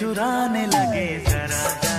चुराने लगे जरा।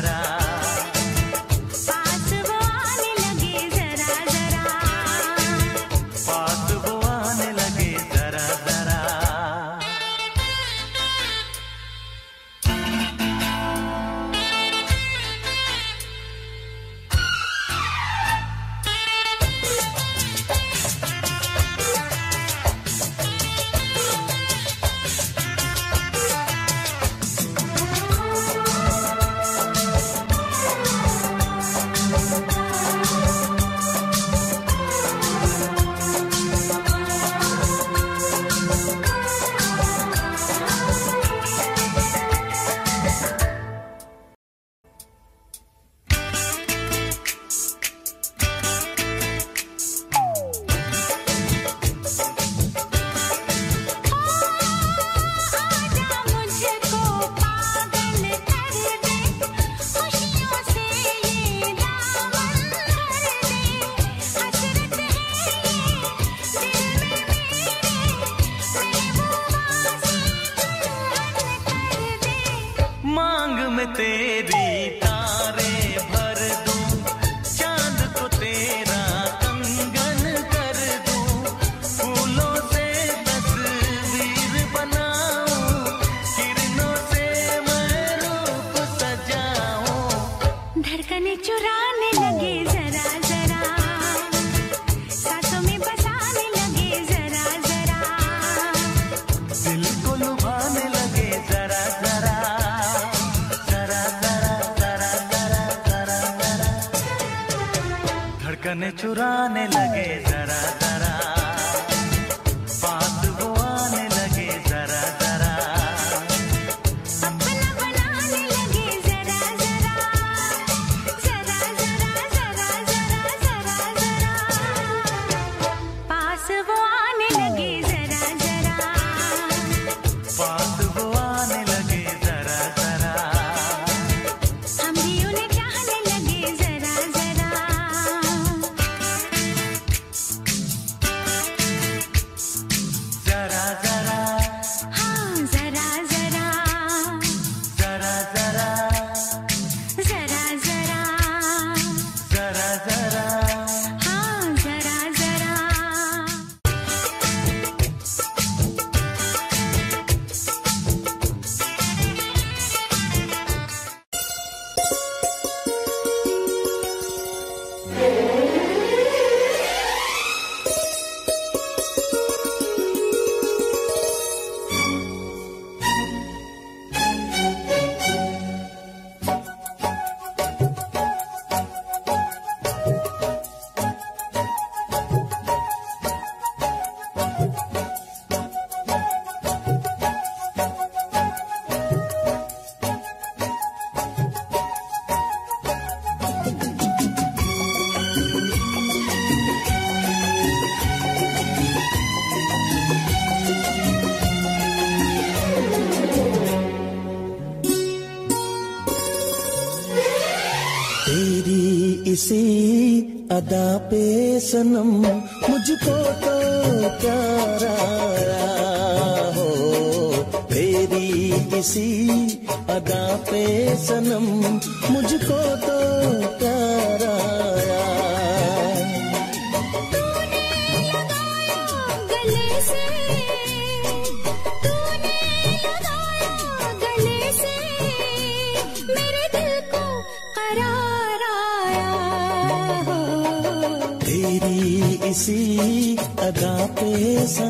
सनम मुझको तो प्यार हो। तेरी किसी अदा पे सनम मुझको तो पे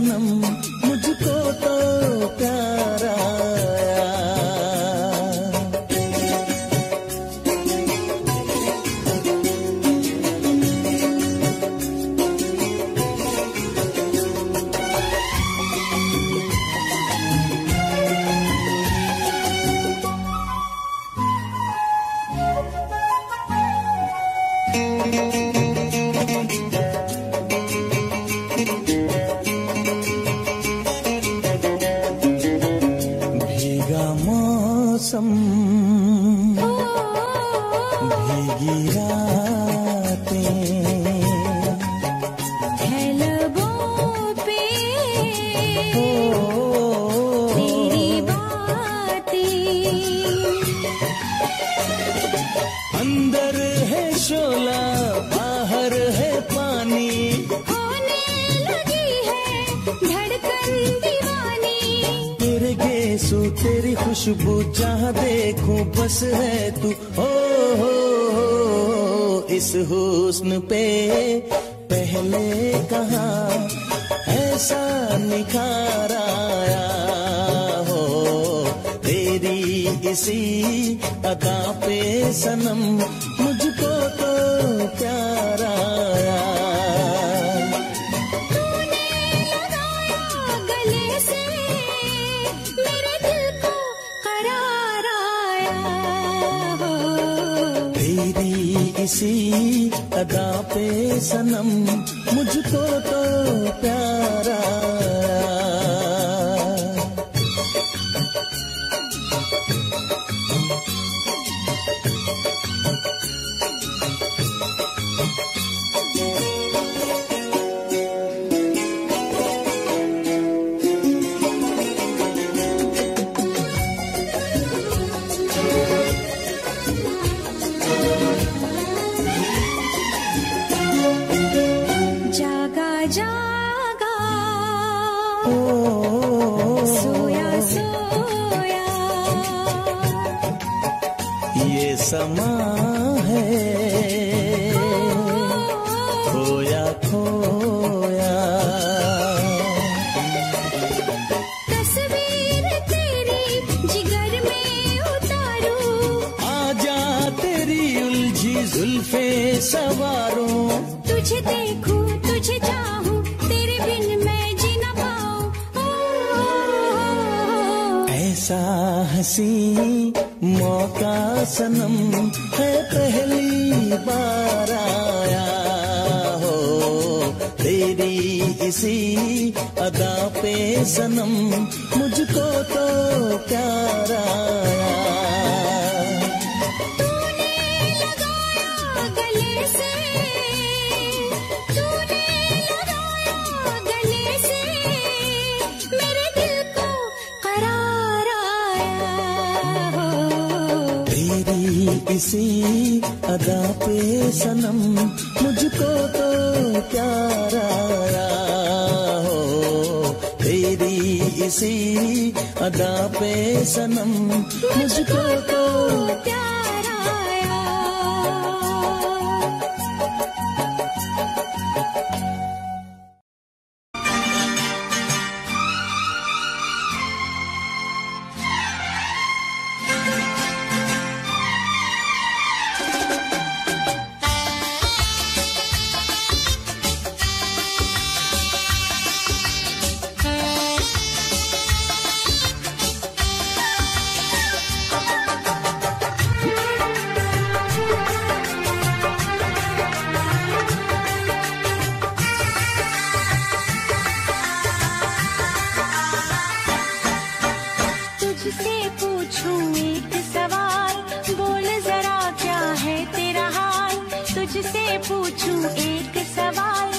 हुस्न पे पहले कहा ऐसा निखार आया हो। तेरी इसी अदा पे सनम इसी अदा पे सनम मुझको तो प्यार समा है। सनम है पहली बार आया हो। तेरी इसी अदा पे सनम मुझको तो प्यार इसी अदा पे सनम, मुझको तो प्यार आया हो? तेरी इसी अदा पे सनम, मुझको तो प्यार पूछूँ एक सवाल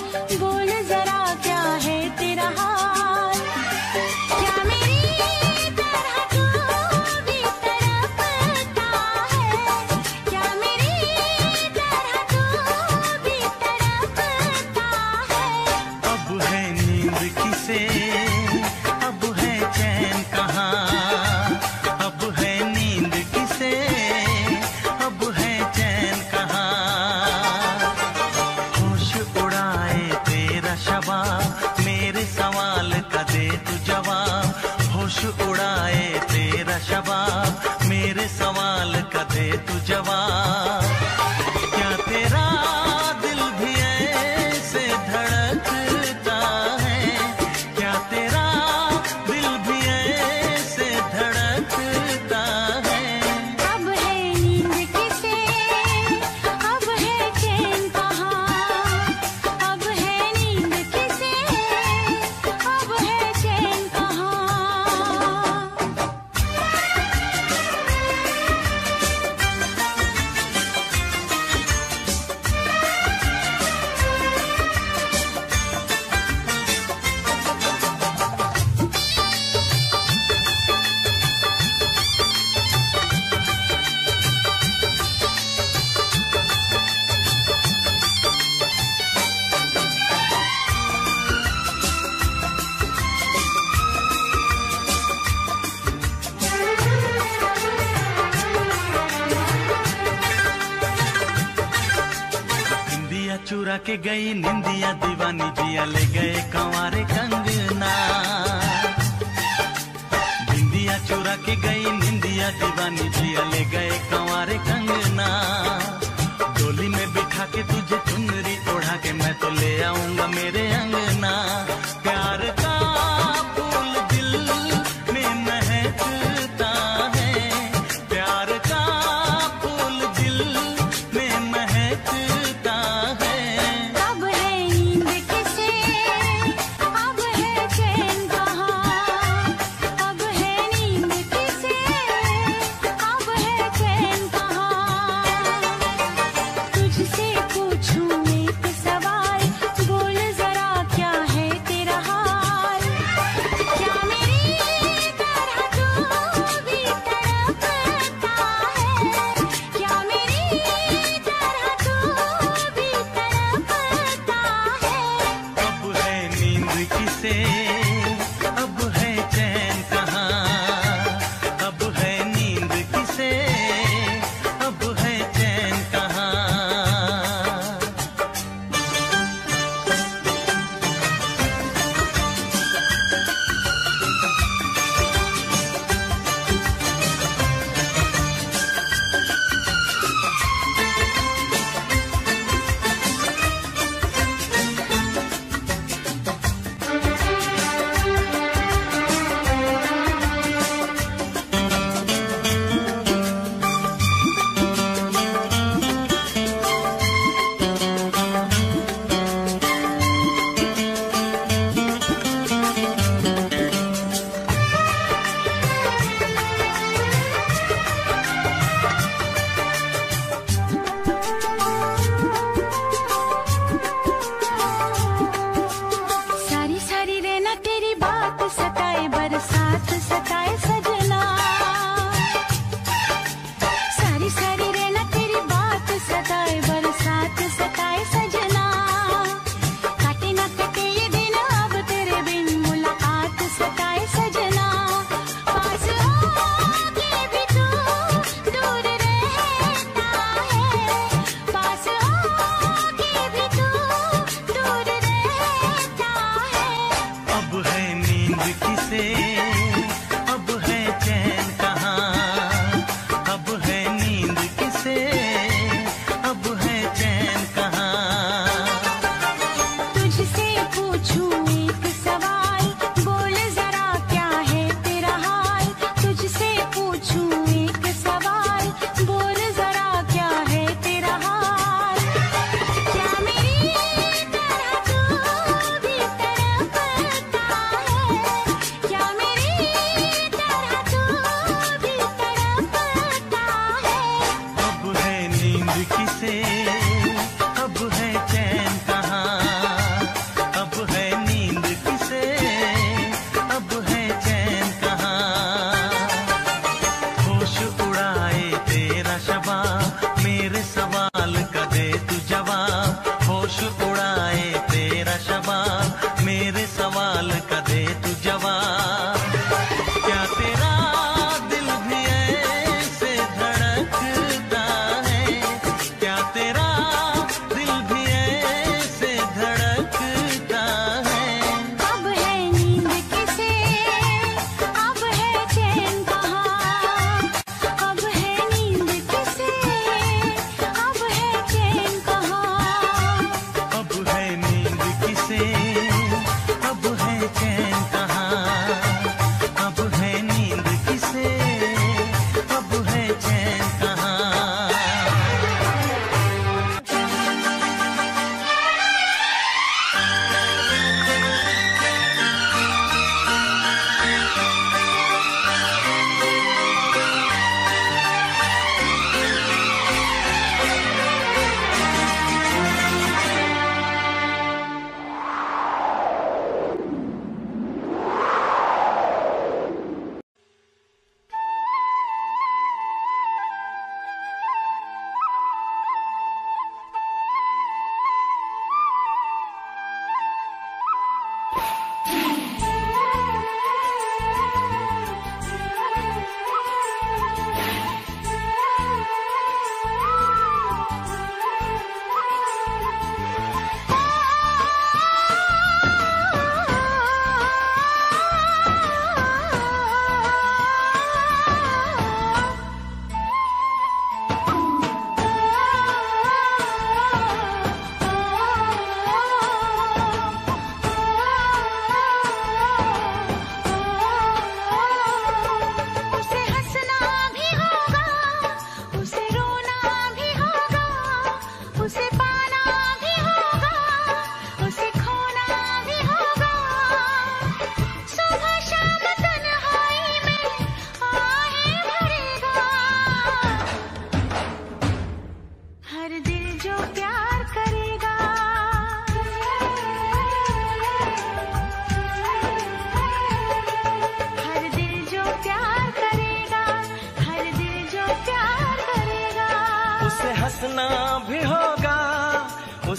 के गई निंदिया दीवानी जिया ले गए कंवारे कंगना। बिंदिया चुरा के गई निंदिया दीवानी जिया ले गए कंवारे कंगना। डोली में बिठा के तुझे चुनरी ओढ़ा के मैं तो ले आऊँगा मेरे किसे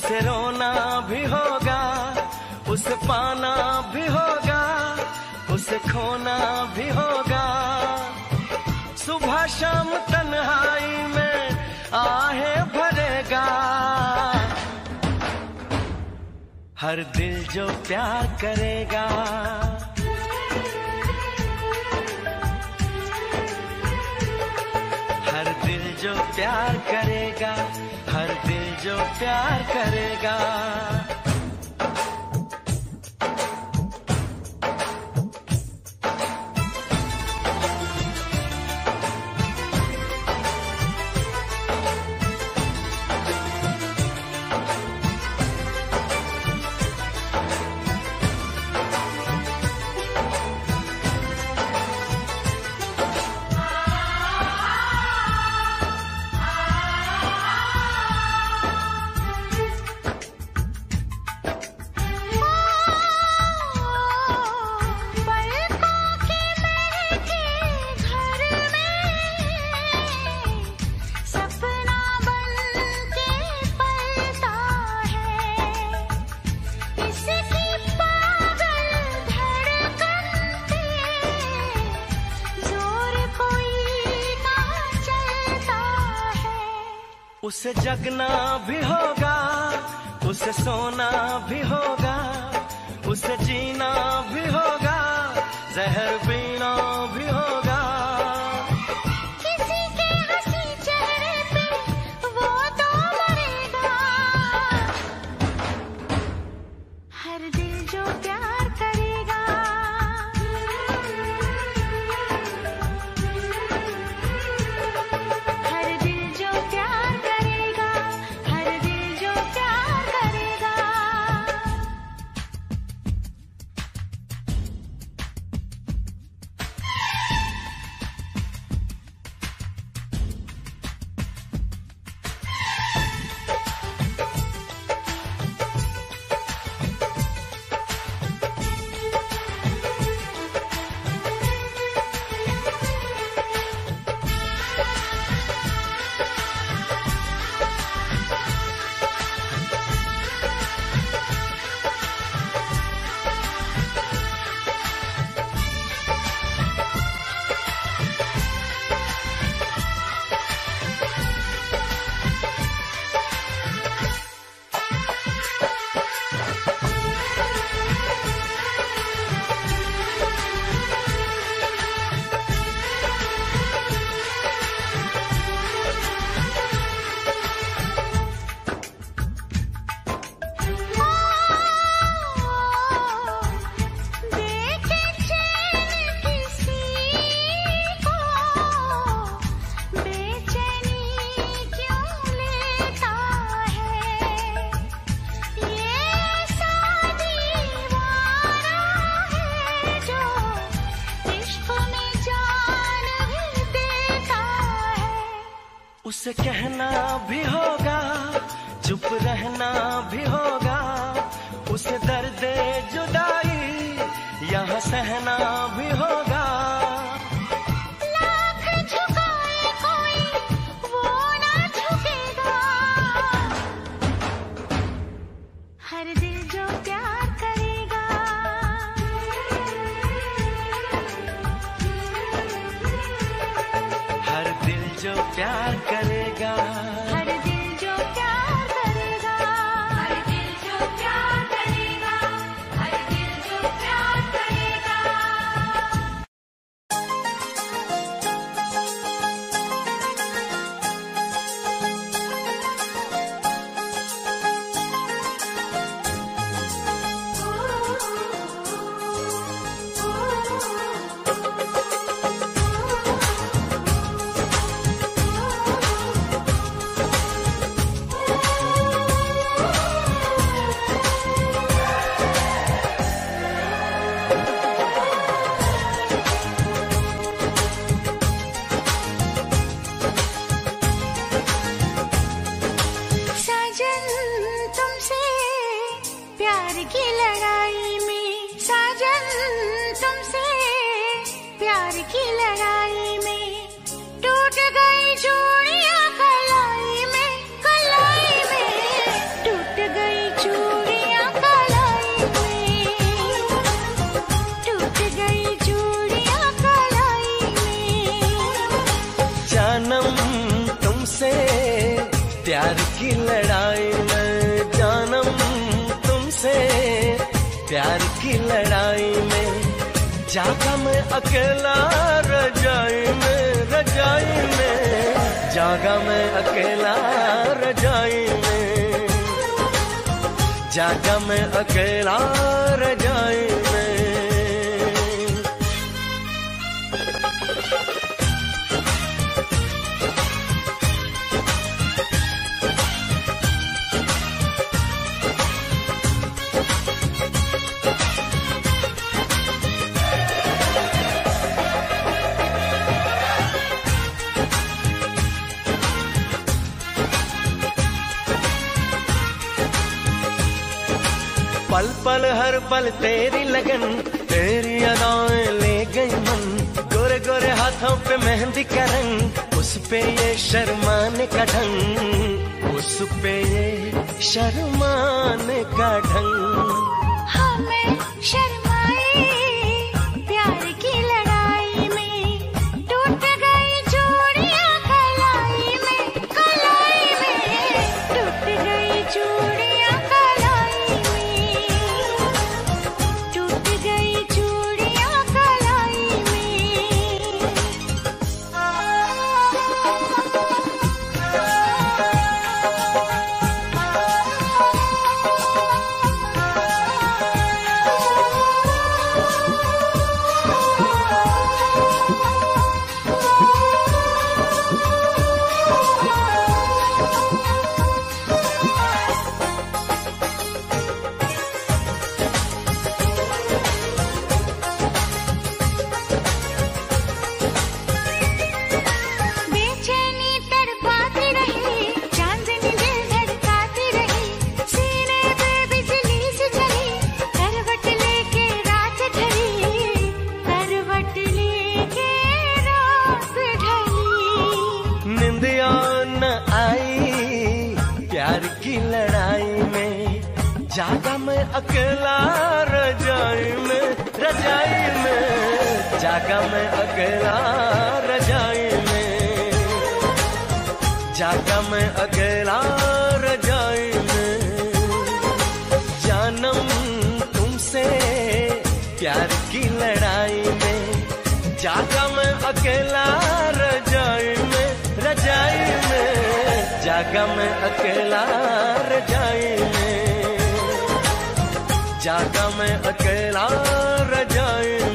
उसे रोना भी होगा, उसे पाना भी होगा, उसे खोना भी होगा। सुबह शाम तन्हाई में आहे भरेगा। हर दिल जो प्यार करेगा। हर दिल जो प्यार करेगा। जो प्यार करेगा। उसे जगना भी होगा उसे सोना भी होगा उसे जीना भी होगा जहर भी जागा मैं अकेला रजाई में रजाई में। जागा मैं अकेला रजाई में। जागा मैं अकेला रजाई में। हर पल तेरी लगन, तेरी अदाएँ ले गई मन। गोरे गोरे हाथों पे मेहंदी का रंग, उस पे ये शर्माने का ढंग। उस पे ये शर्माने का ढंग। ढली न आई, प्यार की लड़ाई में। जागा मैं अकेला रजाई में रजाई में। जागा मैं अकेला रजाई में। जागा मैं अकेला रजाई में। जानम तुमसे प्यार की लड़ाई में। जागा मैं अकेला रजाई जागा मैं अकेला रह जाए। मैं जागा मैं अकेला रह जाए।